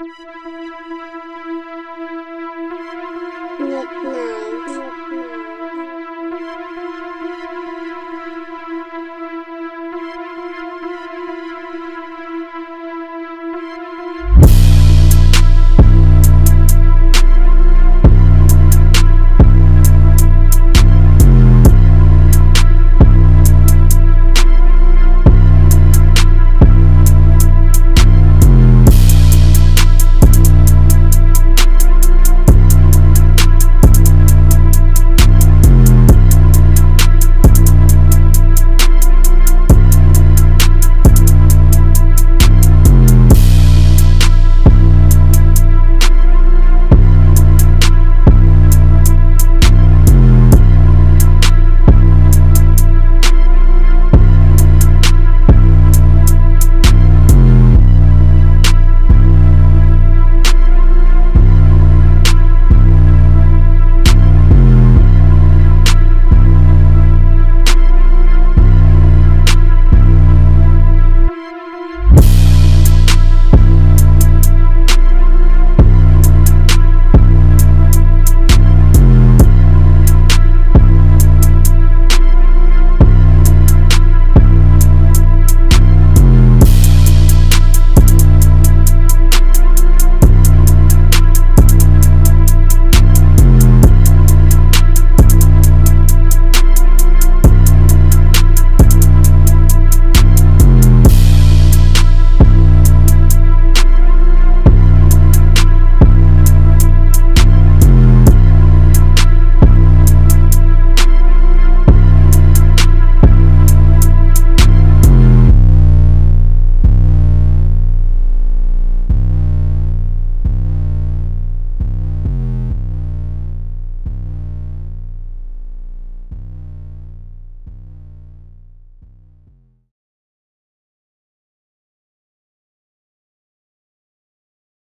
Música